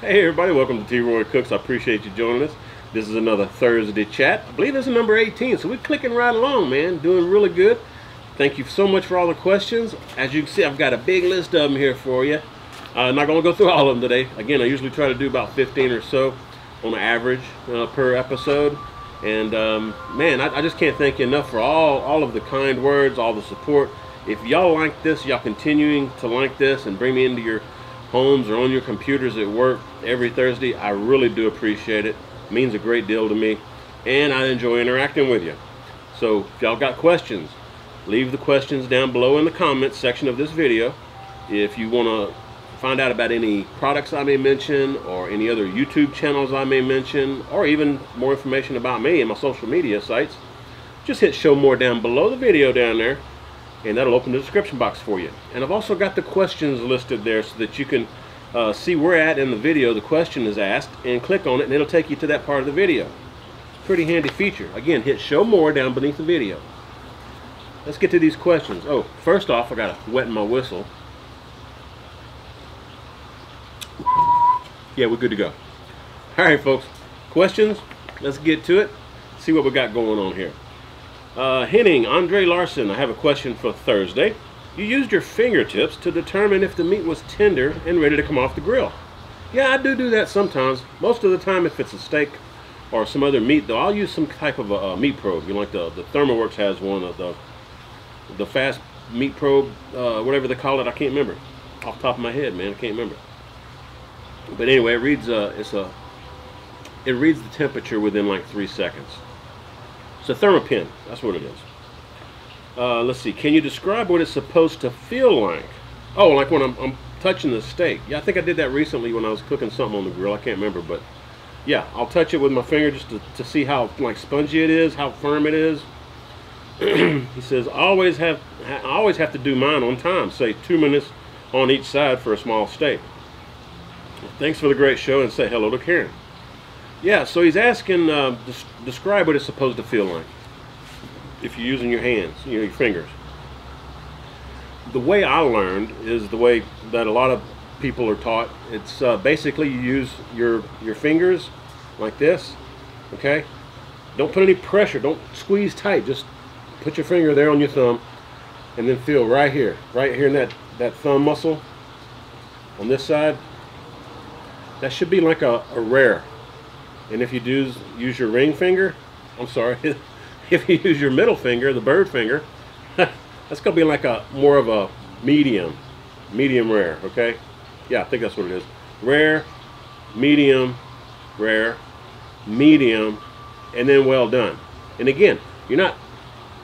Hey everybody, welcome to T. Roy Cooks. I appreciate you joining us. This is another Thursday chat. I believe this is number 18, so we're clicking right along, man. Doing really good. Thank you so much for all the questions. As you can see, I've got a big list of them here for you. Uh, I'm not going to go through all of them today. Again, I usually try to do about 15 or so on average uh, per episode. And um, man, I, I just can't thank you enough for all, all of the kind words, all the support. If y'all like this, y'all continuing to like this and bring me into your homes or on your computers at work every Thursday. I really do appreciate it. it means a great deal to me. And I enjoy interacting with you. So if y'all got questions, leave the questions down below in the comments section of this video. If you want to find out about any products I may mention or any other YouTube channels I may mention or even more information about me and my social media sites, just hit show more down below the video down there and that'll open the description box for you. And I've also got the questions listed there so that you can uh, see where at in the video the question is asked and click on it and it'll take you to that part of the video. Pretty handy feature. Again, hit show more down beneath the video. Let's get to these questions. Oh, first off, I got to wet my whistle. Yeah, we're good to go. All right, folks. Questions? Let's get to it. See what we got going on here. Uh, Henning, Andre Larson, I have a question for Thursday. You used your fingertips to determine if the meat was tender and ready to come off the grill. Yeah, I do do that sometimes. Most of the time, if it's a steak or some other meat, though, I'll use some type of a, a meat probe. You know, like the, the ThermoWorks has one of the the fast meat probe, uh, whatever they call it. I can't remember off the top of my head, man. I can't remember. But anyway, it reads uh, it's a it reads the temperature within like three seconds. A Thermapen. That's what it is. Uh, let's see. Can you describe what it's supposed to feel like? Oh, like when I'm, I'm touching the steak. Yeah, I think I did that recently when I was cooking something on the grill. I can't remember, but yeah, I'll touch it with my finger just to, to see how like spongy it is, how firm it is. he says, always have I always have to do mine on time. Say two minutes on each side for a small steak. Thanks for the great show and say hello to Karen. Yeah, so he's asking, uh, des describe what it's supposed to feel like if you're using your hands, you know, your fingers. The way I learned is the way that a lot of people are taught. It's uh, basically you use your your fingers like this, okay? Don't put any pressure. Don't squeeze tight. Just put your finger there on your thumb, and then feel right here, right here in that that thumb muscle on this side. That should be like a, a rare and if you do use your ring finger, I'm sorry, if you use your middle finger, the bird finger, that's going to be like a more of a medium, medium rare, okay? Yeah, I think that's what it is. Rare, medium, rare, medium, and then well done. And again, you're not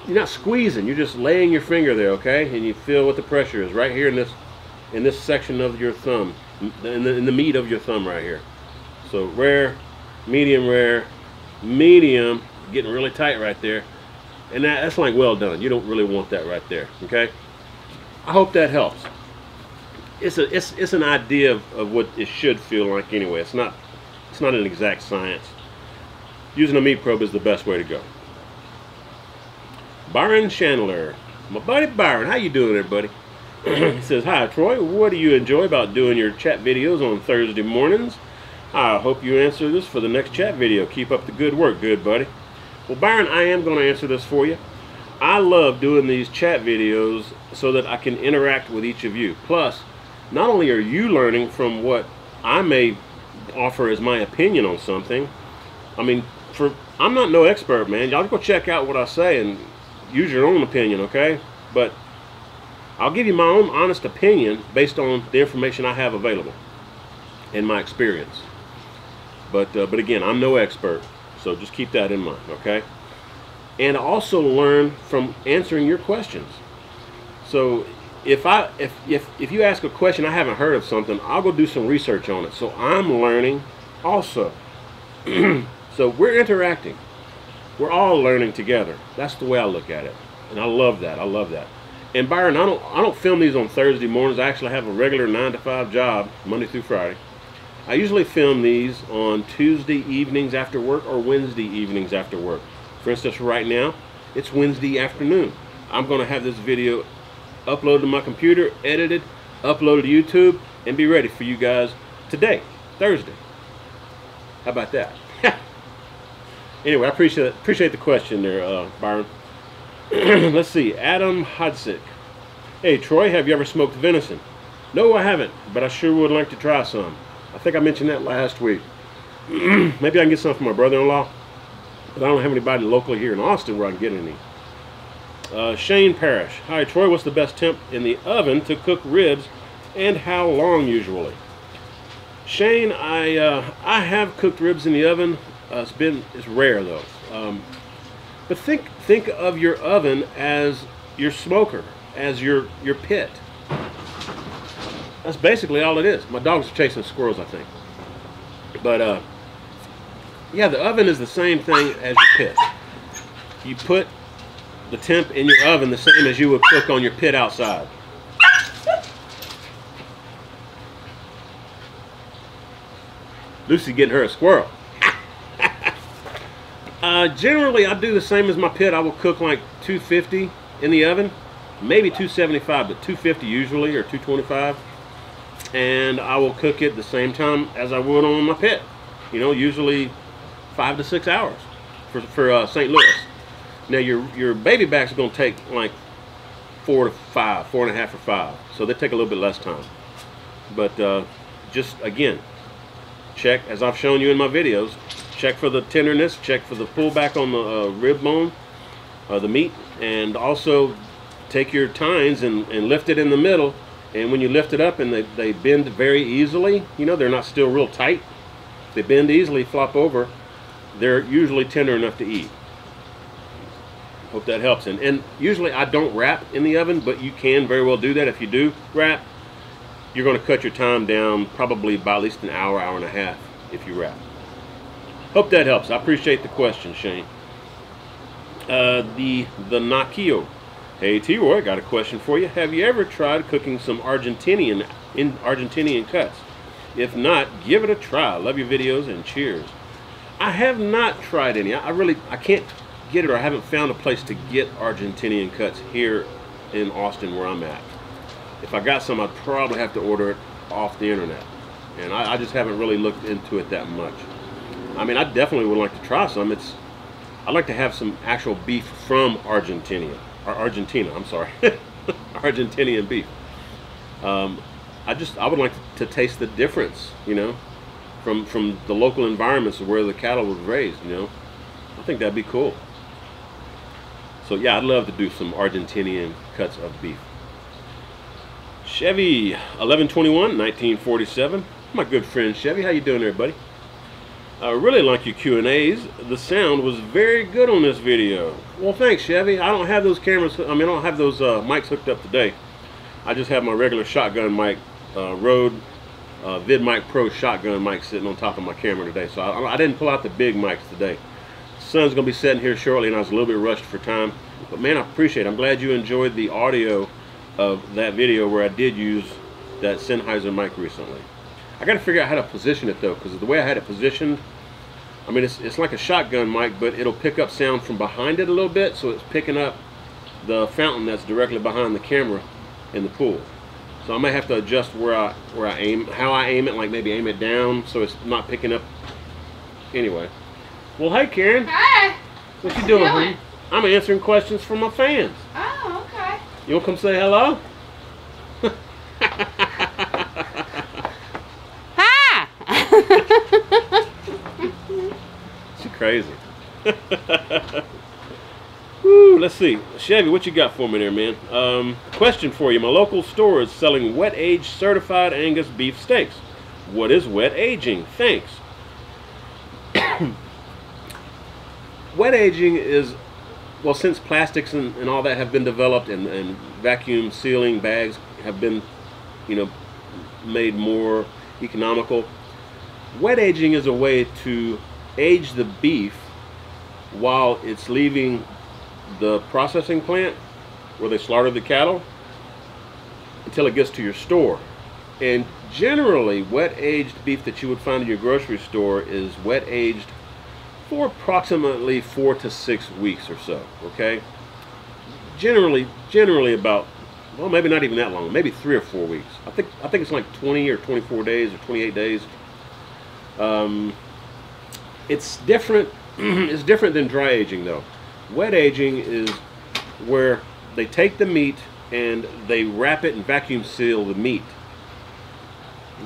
you're not squeezing, you're just laying your finger there, okay? And you feel what the pressure is right here in this in this section of your thumb, in the, in the meat of your thumb right here. So rare, medium rare, medium, getting really tight right there. And that, that's like well done. You don't really want that right there, okay? I hope that helps. It's a it's it's an idea of, of what it should feel like anyway. It's not it's not an exact science. Using a meat probe is the best way to go. Byron Chandler. My buddy Byron, how you doing there, buddy? he says, Hi Troy, what do you enjoy about doing your chat videos on Thursday mornings? I hope you answer this for the next chat video. Keep up the good work, good buddy. Well, Byron, I am going to answer this for you. I love doing these chat videos so that I can interact with each of you. Plus, not only are you learning from what I may offer as my opinion on something, I mean, for I'm not no expert, man. Y'all go check out what I say and use your own opinion, okay? But I'll give you my own honest opinion based on the information I have available and my experience. But, uh, but again, I'm no expert, so just keep that in mind, okay? And also learn from answering your questions. So if I if if if you ask a question I haven't heard of something, I'll go do some research on it. So I'm learning also. so we're interacting. We're all learning together. That's the way I look at it. And I love that. I love that. And Byron, I don't I don't film these on Thursday mornings. I actually have a regular 9 to 5 job, Monday through Friday. I usually film these on Tuesday evenings after work or Wednesday evenings after work. For instance, right now, it's Wednesday afternoon. I'm going to have this video uploaded to my computer, edited, uploaded to YouTube, and be ready for you guys today. Thursday. How about that? anyway, I appreciate appreciate the question there, uh, Byron. Let's see, Adam Hodsick. Hey Troy, have you ever smoked venison? No, I haven't, but I sure would like to try some. I think I mentioned that last week. Maybe I can get some from my brother-in-law, but I don't have anybody locally here in Austin where I can get any. Uh, Shane Parrish. Hi Troy, what's the best temp in the oven to cook ribs and how long usually? Shane, I uh, I have cooked ribs in the oven. Uh, it's been it's rare though. Um, but think think of your oven as your smoker, as your your pit. That's basically all it is. My dogs are chasing squirrels, I think. But uh, yeah, the oven is the same thing as your pit. You put the temp in your oven the same as you would cook on your pit outside. Lucy getting her a squirrel. uh, generally, I do the same as my pit. I will cook like 250 in the oven, maybe 275, but 250 usually, or 225. And I will cook it the same time as I would on my pit. You know, usually five to six hours for, for uh, St. Louis. Now your your baby backs are going to take like four to five, four and a half or five. So they take a little bit less time. But uh, just again, check, as I've shown you in my videos, check for the tenderness, check for the pullback on the uh, rib bone, uh, the meat, and also take your tines and, and lift it in the middle. And when you lift it up and they, they bend very easily, you know, they're not still real tight. They bend easily, flop over, they're usually tender enough to eat. Hope that helps. And, and usually I don't wrap in the oven, but you can very well do that. If you do wrap, you're going to cut your time down probably by at least an hour, hour and a half if you wrap. Hope that helps. I appreciate the question, Shane. Uh, the the Nakio. Hey T Roy, got a question for you. Have you ever tried cooking some Argentinian in Argentinian cuts? If not, give it a try. Love your videos and cheers. I have not tried any. I really I can't get it or I haven't found a place to get Argentinian cuts here in Austin where I'm at if I got some, I'd probably have to order it off the internet. And I, I, just haven't really looked into it that much. I mean, I definitely would like to try some. It's I'd like to have some actual beef from Argentina, Argentina. I'm sorry, Argentinian beef. Um, I just I would like to, to taste the difference, you know, from from the local environments of where the cattle was raised. You know, I think that'd be cool. So yeah, I'd love to do some Argentinian cuts of beef. Chevy 1121 1947 my good friend Chevy how you doing there buddy I really like your Q&As the sound was very good on this video. Well thanks Chevy. I don't have those cameras I mean I don't have those uh, mics hooked up today. I just have my regular shotgun mic uh, Rode uh, VidMic Pro shotgun mic sitting on top of my camera today. So I, I didn't pull out the big mics today. Sun's gonna be setting here shortly and I was a little bit rushed for time. But man I appreciate it. I'm glad you enjoyed the audio of that video where I did use that Sennheiser mic recently. I got to figure out how to position it though, because the way I had it positioned, I mean, it's, it's like a shotgun mic, but it'll pick up sound from behind it a little bit, so it's picking up the fountain that's directly behind the camera in the pool. So I may have to adjust where I where I aim, how I aim it, like maybe aim it down so it's not picking up. Anyway, well, hey Karen. Hi. What you doing, honey? I'm answering questions from my fans. Oh, okay. You want to come say hello? Hi. She's crazy. Woo, let's see. Chevy, what you got for me there, man? Um, question for you. My local store is selling wet aged certified Angus beef steaks. What is wet aging? Thanks. wet aging is well, since plastics and, and all that have been developed and, and vacuum sealing bags have been, you know, made more economical, wet aging is a way to age the beef while it's leaving the processing plant where they slaughter the cattle until it gets to your store. And generally, wet aged beef that you would find in your grocery store is wet aged for approximately four to six weeks or so, okay? Generally, generally about, well, maybe not even that long, maybe three or four weeks. I think, I think it's like 20 or 24 days or 28 days. Um, it's different. it's different than dry aging though. Wet aging is where they take the meat and they wrap it and vacuum seal the meat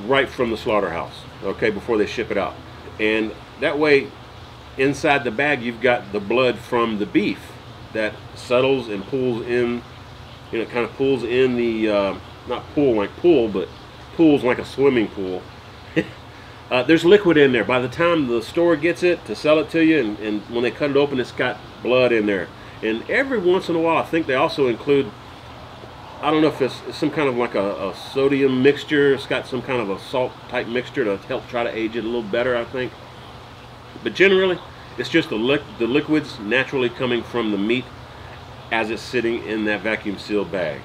right from the slaughterhouse. Okay, before they ship it out, and that way, inside the bag you've got the blood from the beef that settles and pulls in. You know, kind of pulls in the uh, not pool like pool, but pools like a swimming pool. Uh, there's liquid in there. By the time the store gets it to sell it to you, and, and when they cut it open, it's got blood in there. And every once in a while, I think they also include, I don't know if it's, some kind of like a, a, sodium mixture. It's got some kind of a salt type mixture to help try to age it a little better, I think. But generally, it's just the, li the liquids naturally coming from the meat as it's sitting in that vacuum sealed bag.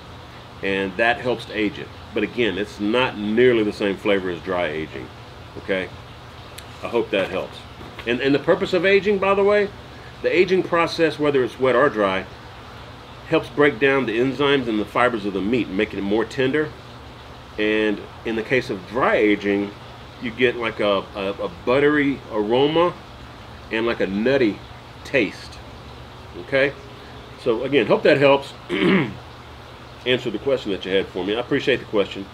And that helps to age it. But again, it's not nearly the same flavor as dry aging. Okay? I hope that helps. And, and the purpose of aging, by the way, the aging process, whether it's wet or dry, helps break down the enzymes and the fibers of the meat, making it more tender. And in the case of dry aging, you get like a, a, a buttery aroma and like a nutty taste. Okay? So again, hope that helps answer the question that you had for me. I appreciate the question.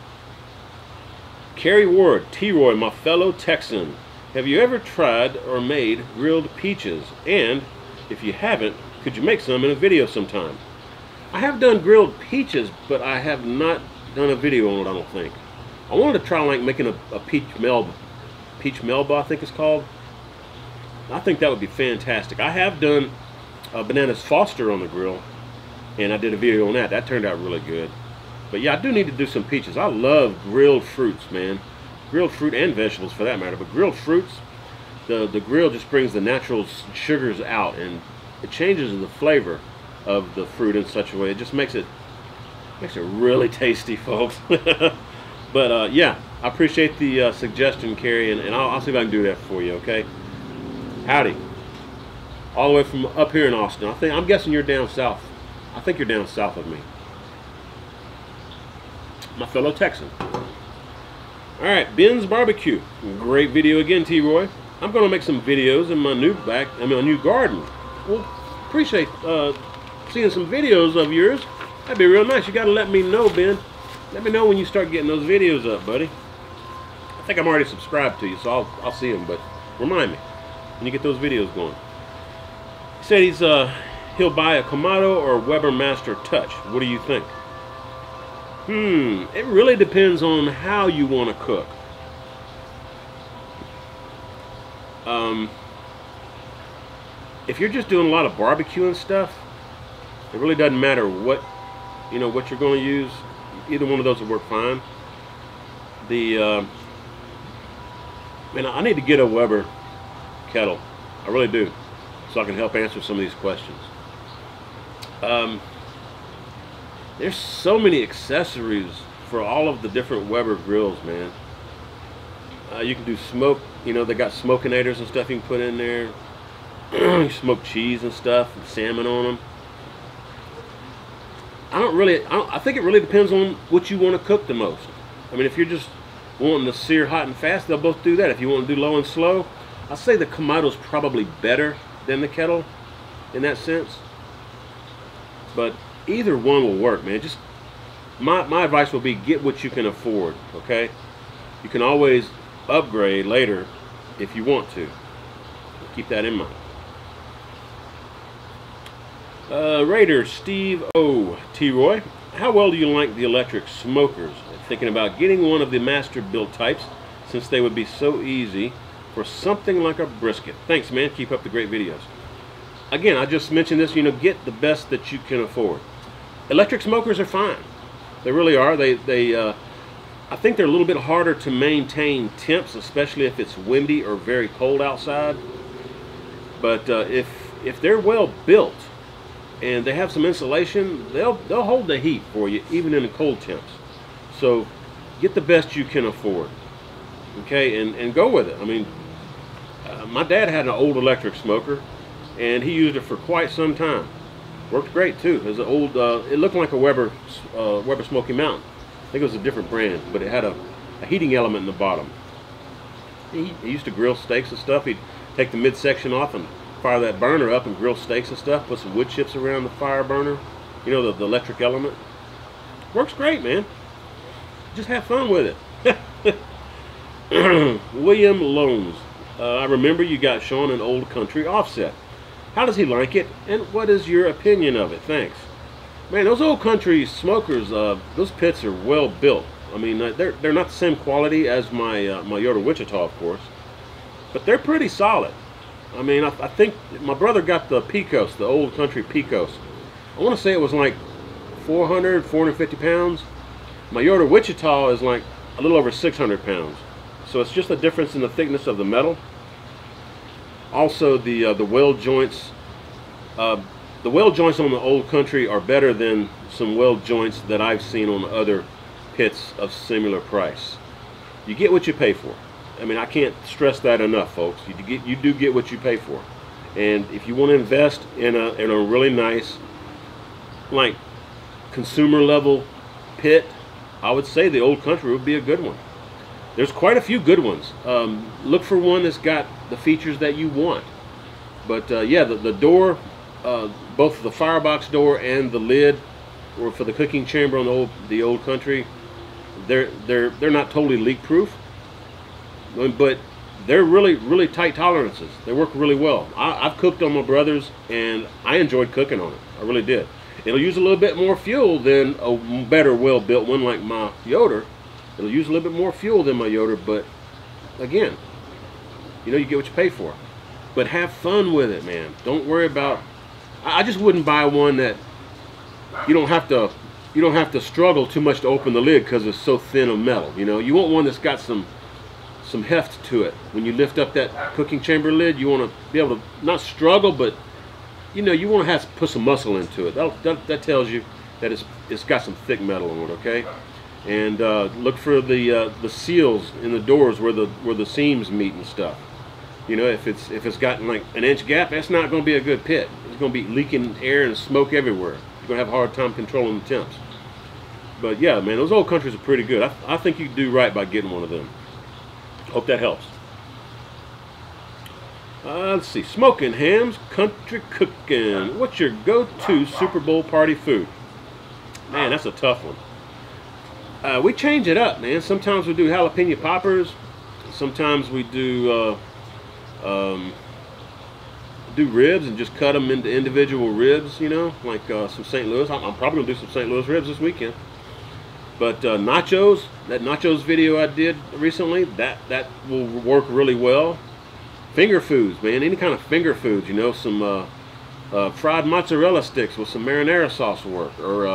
Carrie Ward, T-Roy, my fellow Texan, have you ever tried or made grilled peaches? And if you haven't, could you make some in a video sometime? I have done grilled peaches, but I have not done a video on it, I don't think. I wanted to try like making a, a peach melba, peach melba, I think it's called. I think that would be fantastic. I have done uh, bananas Foster on the grill, and I did a video on that. That turned out really good. But yeah, I do need to do some peaches. I love grilled fruits, man. Grilled fruit and vegetables for that matter. But grilled fruits, the, the grill just brings the natural sugars out and it changes the flavor of the fruit in such a way. It just makes it makes it really tasty, folks. but uh, yeah, I appreciate the uh, suggestion, Carrie, and, and I'll, I'll, see if I can do that for you. Okay. Howdy. All the way from up here in Austin. I think I'm guessing you're down south. I think you're down south of me. My fellow Texan. All right, Ben's Barbecue. Great video again, T-Roy. I'm going to make some videos in my new back, I mean, my new garden. Well, appreciate uh, seeing some videos of yours. That'd be real nice. You got to let me know, Ben. Let me know when you start getting those videos up, buddy. I think I'm already subscribed to you, so I'll, I'll see them, but remind me when you get those videos going. He said he's uh, he'll buy a Kamado or Weber Master Touch. What do you think? Hmm, it really depends on how you want to cook. Um, if you're just doing a lot of barbecue and stuff, it really doesn't matter what you know what you're going to use. Either one of those will work fine. The uh, man, I need to get a Weber kettle. I really do, so I can help answer some of these questions. Um, there's so many accessories for all of the different Weber grills, man. Uh, you can do smoke, you know, they got Smokenators and stuff you can put in there. You smoke cheese and stuff, and salmon on them. I don't really, I, don't, I think it really depends on what you want to cook the most. I mean, if you're just wanting to sear hot and fast, they'll both do that. If you want to do low and slow, I'll say the Kamado's probably better than the kettle in that sense. But either one will work, man. Just my, my advice will be get what you can afford, okay? You can always upgrade later if you want to. Keep that in mind. Uh, Raider Steve O. T. Roy, how well do you like the electric smokers? Thinking about getting one of the Masterbuilt types since they would be so easy for something like a brisket. Thanks, man. Keep up the great videos. Again, I just mentioned this, you know, get the best that you can afford. Electric smokers are fine. They really are. They, they, uh, I think they're a little bit harder to maintain temps, especially if it's windy or very cold outside. But uh, if if they're well built and they have some insulation, they'll they'll hold the heat for you even in the cold temps. So get the best you can afford. Okay, and and go with it. I mean, uh, my dad had an old electric smoker, and he used it for quite some time. Worked great too. It was an old. Uh, it looked like a Weber uh, Weber Smoky Mountain. I think it was a different brand, but it had a, a heating element in the bottom. he, he used to grill steaks and stuff. He'd take the midsection off and fire that burner up and grill steaks and stuff. Put some wood chips around the fire burner. You know, the, the electric element. Works great, man. Just have fun with it. William Loans. Uh, I remember you got Sean an old country offset. How does he like it, and what is your opinion of it? Thanks. Man, those old country smokers, uh, those pits are well built. I mean, uh, they're they're not the same quality as my uh, my Yoder Wichita, of course, but they're pretty solid. I mean, I, I think my brother got the Pecos, the old country Pecos. I want to say it was like 400, 450 pounds. My Yoder Wichita is like a little over 600 pounds. So it's just a difference in the thickness of the metal. Also, the uh, the weld joints. Uh, the weld joints on the old country are better than some weld joints that I've seen on other pits of similar price. You get what you pay for. I mean, I can't stress that enough, folks. You get you do get what you pay for. And if you want to invest in a in a really nice, like consumer level pit, I would say the old country would be a good one there's quite a few good ones. Um, look for one that's got the features that you want. But uh, yeah, the, the door, uh, both the firebox door and the lid, or for the cooking chamber on the old the old country, they're they're they're not totally leak proof, but they're really really tight tolerances. They work really well. I, I've cooked on my brother's and I enjoyed cooking on it. I really did. It'll use a little bit more fuel than a better well built one like my Yoder It'll use a little bit more fuel than my Yoder, but again, you know, you get what you pay for. But have fun with it, man. Don't worry about. I just wouldn't buy one that you don't have to. You don't have to struggle too much to open the lid because it's so thin of metal. You know, you want one that's got some some heft to it. When you lift up that cooking chamber lid, you want to be able to not struggle, but you know, you want to have to put some muscle into it. That, that, that tells you that it's it's got some thick metal on it. Okay and uh, look for the uh, the seals in the doors where the where the seams meet and stuff. You know, if it's if it's got like an inch gap, that's not going to be a good pit. It's going to be leaking air and smoke everywhere. You're going to have a hard time controlling the temps. But yeah, man, those old countries are pretty good. I, I think you do right by getting one of them. Hope that helps. Uh, let's see, smoking hams, country cooking. What's your go-to Super Bowl party food? Man, that's a tough one. Uh, we change it up, man. Sometimes we do jalapeno poppers. Sometimes we do uh, um, do ribs and just cut them into individual ribs, you know, like uh, some St. Louis. I'm, I'm, probably gonna do some St. Louis ribs this weekend. But uh, nachos, that nachos video I did recently, that that will work really well. Finger foods, man, any kind of finger foods, you know, some uh, uh, fried mozzarella sticks with some marinara sauce work, or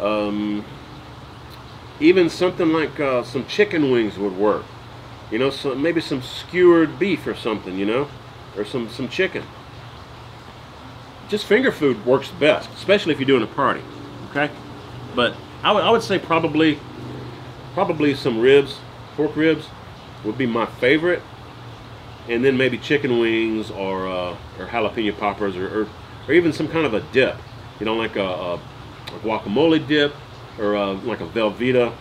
um, even something like uh, some chicken wings would work. You know, some, maybe some skewered beef or something, you know, or some, some chicken. Just finger food works best, especially if you're doing a party, okay? But I, I would say probably, probably some ribs, pork ribs would be my favorite. And then maybe chicken wings or, uh, or jalapeno poppers or, or, or, even some kind of a dip. You know, like a, a guacamole dip or uh, like a Velveeta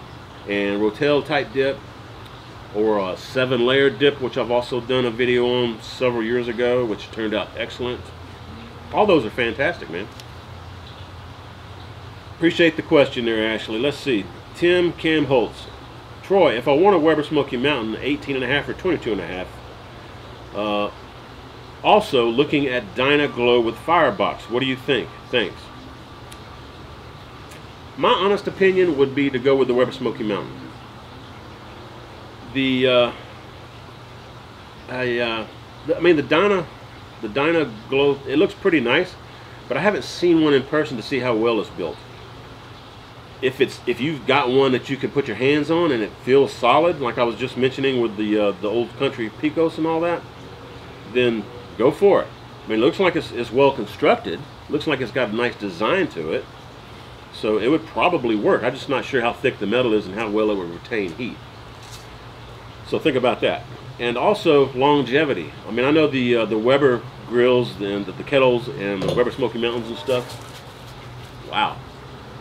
and Rotel type dip or a seven layer dip which I've also done a video on several years ago which turned out excellent. All those are fantastic man. Appreciate the question there Ashley. Let's see. Tim Cam Holtz. Troy if I want a Weber Smoky Mountain 18 and a half or 22 and a half uh, also looking at Dyna-Glo with Firebox. What do you think? Thanks my honest opinion would be to go with the Weber Smoky Mountain. The, uh, I, uh, I mean, the Dyna, the Dyna Glow, it looks pretty nice, but I haven't seen one in person to see how well it's built. If it's if you've got one that you can put your hands on and it feels solid, like I was just mentioning with the uh, the old country Pecos and all that, then go for it. I mean, it looks like it's, it's well constructed. Looks like it's got a nice design to it. So it would probably work. I'm just not sure how thick the metal is and how well it would retain heat. So think about that. And also longevity. I mean, I know the uh, the Weber grills and the, the, kettles and the Weber Smoky Mountains and stuff. Wow.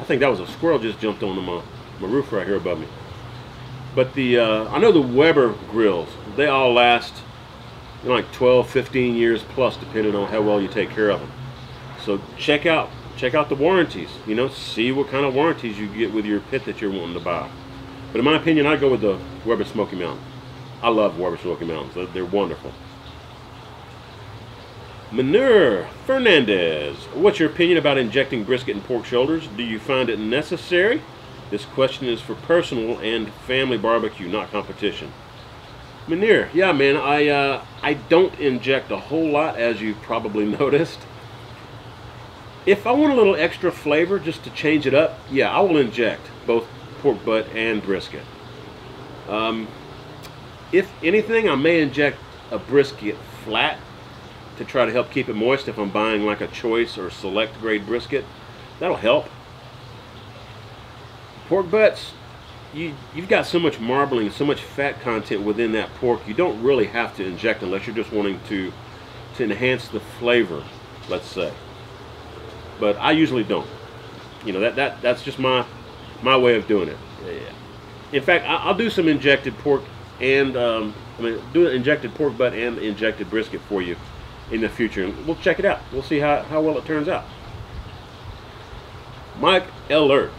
I think that was a squirrel just jumped onto my, my roof right here above me. But the uh, I know the Weber grills, they all last you know, like 12, 15 years plus, depending on how well you take care of them. So check out check out the warranties. You know, see what kind of warranties you get with your pit that you're wanting to buy. But in my opinion, I go with the Weber Smoky Mountain. I love Weber Smoky Mountains. They're, wonderful. Manure Fernandez, what's your opinion about injecting brisket and pork shoulders? Do you find it necessary? This question is for personal and family barbecue, not competition. Manure, yeah, man, I uh, I don't inject a whole lot, as you've probably noticed. If I want a little extra flavor, just to change it up, yeah, I will inject both pork butt and brisket. Um, if anything, I may inject a brisket flat to try to help keep it moist if I'm buying like a choice or select grade brisket. That'll help. Pork butts, you, you've got so much marbling, so much fat content within that pork, you don't really have to inject unless you're just wanting to, to enhance the flavor, let's say. But I usually don't. You know, that, that that's just my my way of doing it. In fact, I'll do some injected pork and um, I mean, do an injected pork butt and injected brisket for you in the future. And we'll check it out. We'll see how, how well it turns out. Mike Alert.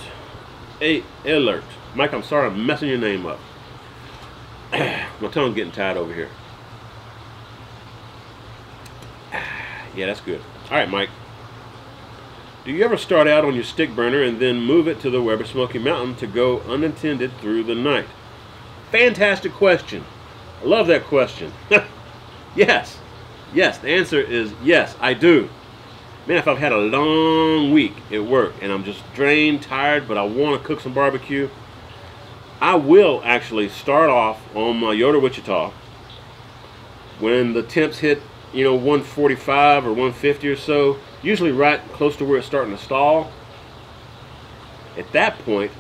A Alert. Mike, I'm sorry I'm messing your name up. My tongue's getting tied over here. Yeah, that's good. All right, Mike. Do you ever start out on your stick burner and then move it to the Weber Smoky Mountain to go unattended through the night? Fantastic question. I love that question. yes. Yes, the answer is yes, I do. Man, if I've had a long week at work and I'm just drained, tired, but I want to cook some barbecue, I will actually start off on my Yoder Wichita when the temps hit, you know, 145 or 150 or so, usually right close to where it's starting to stall. At that point,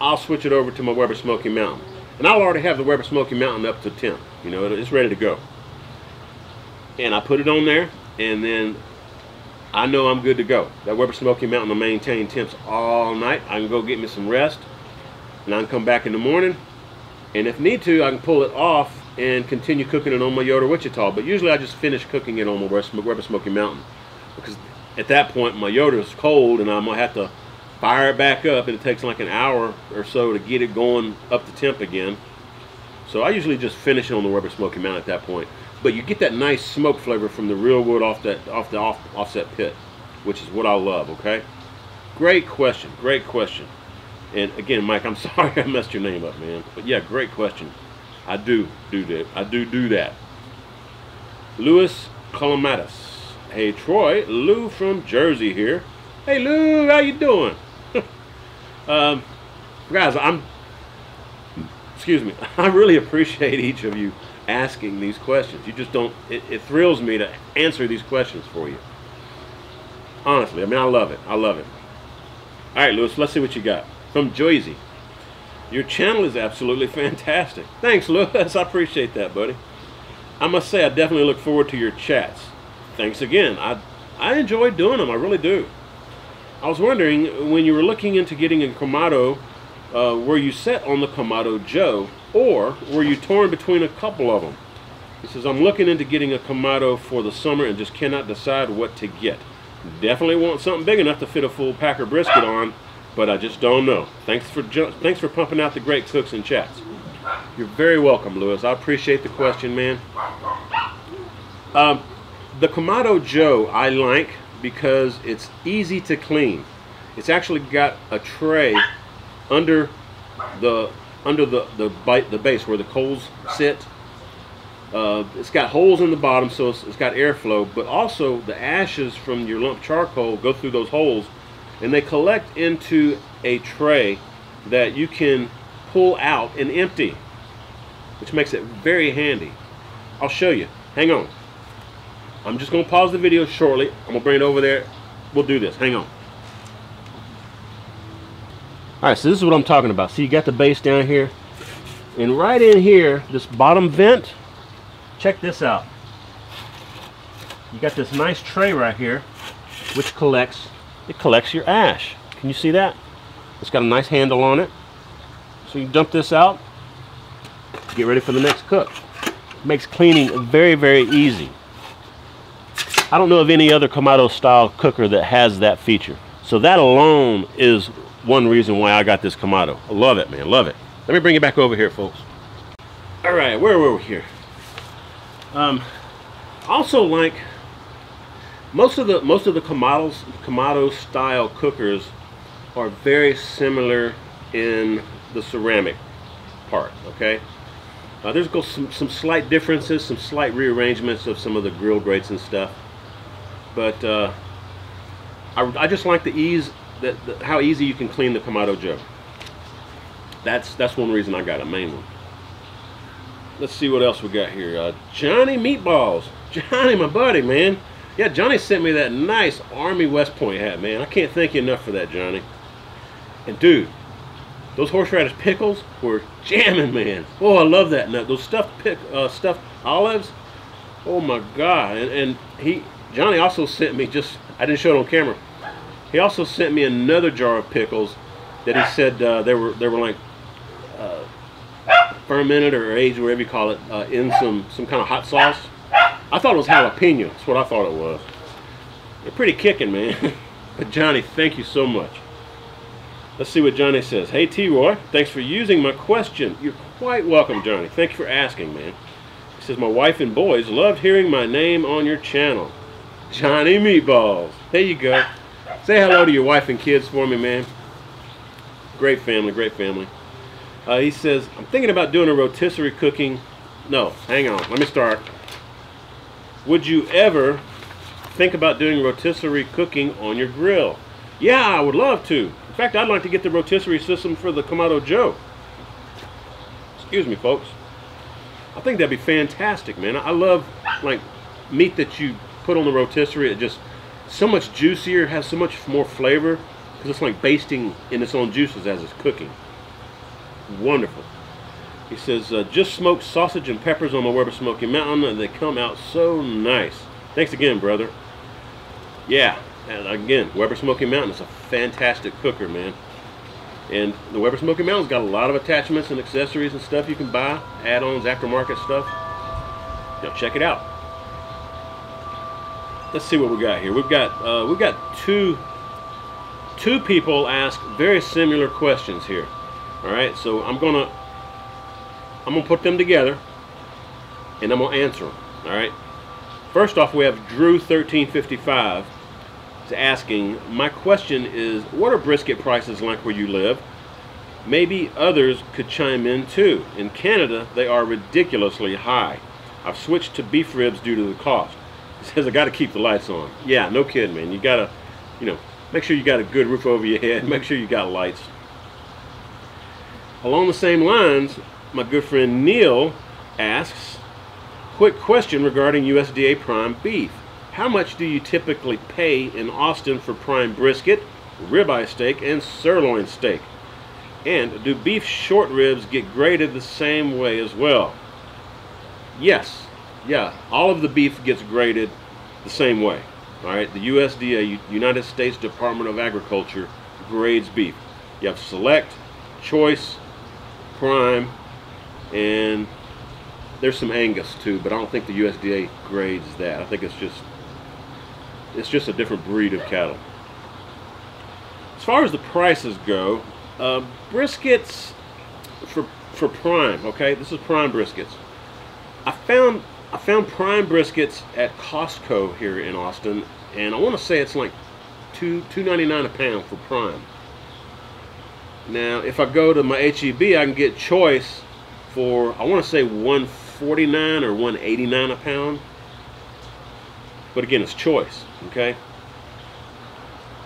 I'll switch it over to my Weber Smoky Mountain. And I'll already have the Weber Smoky Mountain up to temp. You know, it's ready to go and I put it on there and then I know I'm good to go. That Weber Smoky Mountain will maintain temps all night. I can go get me some rest and I can come back in the morning and if need to I can pull it off and continue cooking it on my Yoder Wichita but usually I just finish cooking it on my Weber Smoky Mountain because at that point my Yoder is cold and I'm gonna have to fire it back up and it takes like an hour or so to get it going up to temp again so I usually just finish it on the Weber Smoky mount at that point but you get that nice smoke flavor from the real wood off that off the off, offset pit, which is what I love. Okay, great question, great question. And again, Mike, I'm sorry I messed your name up, man. But yeah, great question. I do do that. I do do that. Louis Colomatis. Hey Troy, Lou from Jersey here. Hey Lou, how you doing? um, guys, I'm. Excuse me. I really appreciate each of you asking these questions. You just don't, it, it thrills me to answer these questions for you. Honestly, I mean, I love it. I love it. All right, Lewis, let's see what you got. From Jersey. Your channel is absolutely fantastic. Thanks, Lewis. I appreciate that, buddy. I must say, I definitely look forward to your chats. Thanks again. I, I enjoy doing them. I really do. I was wondering, when you were looking into getting a Kamado, uh, were you set on the Kamado Joe or were you torn between a couple of them? He says, I'm looking into getting a Kamado for the summer and just cannot decide what to get. Definitely want something big enough to fit a full packer brisket on, but I just don't know. Thanks for thanks for pumping out the great cooks and chats. You're very welcome, Lewis. I appreciate the question, man. Um, the Kamado Joe I like because it's easy to clean. It's actually got a tray under the under the the bite the base where the coals sit. Uh, it's got holes in the bottom, so it's, it's got airflow. But also the ashes from your lump charcoal go through those holes, and they collect into a tray that you can pull out and empty, which makes it very handy. I'll show you. Hang on. I'm just going to pause the video shortly. I'm going to bring it over there. We'll do this. Hang on. Alright, so this is what I'm talking about. See, you got the base down here. And right in here, this bottom vent, check this out. You got this nice tray right here, which collects, it collects your ash. Can you see that? It's got a nice handle on it. So you dump this out, get ready for the next cook. Makes cleaning very, very easy. I don't know of any other Kamado style cooker that has that feature. So that alone is one reason why I got this Kamado. I love it, man, love it. Let me bring it back over here, folks. All right, where were we here? Um, also like most of the most of the Kamados Kamado style cookers are very similar in the ceramic part. Okay, uh, there's some some slight differences, some slight rearrangements of some of the grill grates and stuff, but uh, I, I just like the ease that, how easy you can clean the Kamado Joe. That's that's one reason I got a main one. Let's see what else we got here. Uh, Johnny Meatballs. Johnny, my buddy, man. Yeah, Johnny sent me that nice Army West Point hat, man. I can't thank you enough for that, Johnny. And dude, those horseradish pickles were jamming, man. Oh, I love that nut. Those stuffed pick, uh, stuffed olives. Oh my God! And, and he, Johnny, also sent me just. I didn't show it on camera. He also sent me another jar of pickles that he said uh, they were they were like uh, fermented or aged, whatever you call it, uh, in some some kind of hot sauce. I thought it was jalapeno. That's what I thought it was. They're pretty kicking, man. but Johnny, thank you so much. Let's see what Johnny says. Hey T-Roy, thanks for using my question. You're quite welcome, Johnny. Thank you for asking, man. He says, my wife and boys loved hearing my name on your channel. Johnny Meatballs. There you go. Say hello to your wife and kids for me, man. Great family, great family. Uh, he says, I'm thinking about doing a rotisserie cooking. No, hang on. Let me start. Would you ever think about doing rotisserie cooking on your grill? Yeah, I would love to. In fact, I'd like to get the rotisserie system for the Kamado Joe. Excuse me, folks. I think that'd be fantastic, man. I love like meat that you put on the rotisserie. It just so much juicier, has so much more flavor because it's like basting in its own juices as it's cooking. Wonderful. He says, uh, just smoked sausage and peppers on my Weber Smoky Mountain and they come out so nice. Thanks again, brother. Yeah, and again, Weber Smoky Mountain is a fantastic cooker, man. And the Weber Smoky Mountain's got a lot of attachments and accessories and stuff you can buy, add-ons, aftermarket stuff. Now check it out let's see what we got here. We've got uh, we've got two two people ask very similar questions here. All right, so I'm gonna I'm gonna put them together and I'm gonna answer them. All right. First off, we have Drew 1355 is asking. My question is, what are brisket prices like where you live? Maybe others could chime in too. In Canada, they are ridiculously high. I've switched to beef ribs due to the cost. Says, I got to keep the lights on. Yeah, no kidding, man. You got to, you know, make sure you got a good roof over your head. Make sure you got lights. Along the same lines, my good friend Neil asks, quick question regarding USDA prime beef. How much do you typically pay in Austin for prime brisket, ribeye steak, and sirloin steak? And do beef short ribs get graded the same way as well? Yes, yeah, all of the beef gets graded the same way. All right, the USDA, United States Department of Agriculture, grades beef. You have select, choice, prime, and there's some Angus too, but I don't think the USDA grades that. I think it's just it's just a different breed of cattle. As far as the prices go, uh, briskets for for prime. Okay, this is prime briskets. I found I found prime briskets at Costco here in Austin, and I want to say it's like two two ninety nine a pound for prime. Now, if I go to my HEB, I can get choice for I want to say 149 or 189 a pound. But again, it's choice. Okay.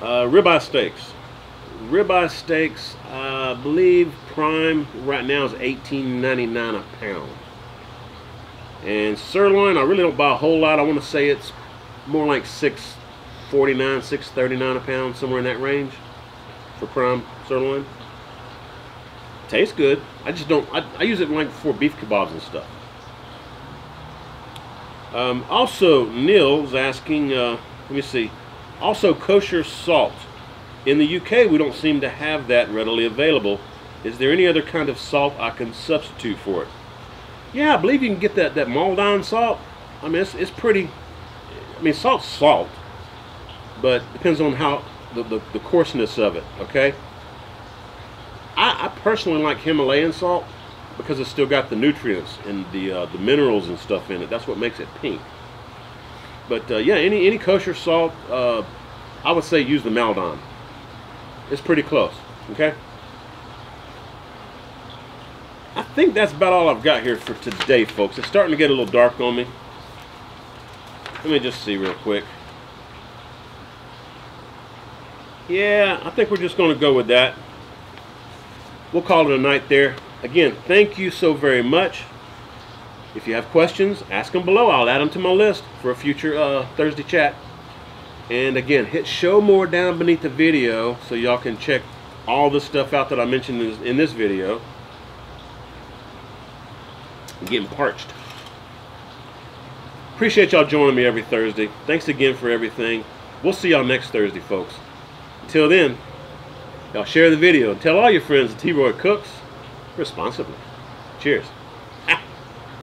Uh, ribeye steaks. Ribeye steaks, I believe prime right now is 18.99 a pound. And sirloin, I really don't buy a whole lot. I want to say it's more like 649, 639 a pound, somewhere in that range for prime sirloin. Tastes good. I just don't, I, I use it like for beef kebabs and stuff. Um, also, Neil's asking, uh, let me see, also kosher salt. In the UK, we don't seem to have that readily available. Is there any other kind of salt I can substitute for it? Yeah, I believe you can get that, that Maldon salt. I mean, it's, it's pretty, I mean, salt's salt, but depends on how, the, the, the coarseness of it, okay? I, I personally like Himalayan salt because it's still got the nutrients and the, uh, the minerals and stuff in it. That's what makes it pink. But uh, yeah, any, any kosher salt, uh, I would say use the Maldon. It's pretty close, okay? I think that's about all I've got here for today, folks. It's starting to get a little dark on me. Let me just see real quick. Yeah, I think we're just going to go with that. We'll call it a night there. Again, thank you so very much. If you have questions, ask them below. I'll add them to my list for a future uh, Thursday chat. And again, hit show more down beneath the video so y'all can check all the stuff out that I mentioned in this video. Getting parched. Appreciate y'all joining me every Thursday. Thanks again for everything. We'll see y'all next Thursday, folks. Until then, y'all share the video and tell all your friends that T-Roy cooks responsibly. Cheers.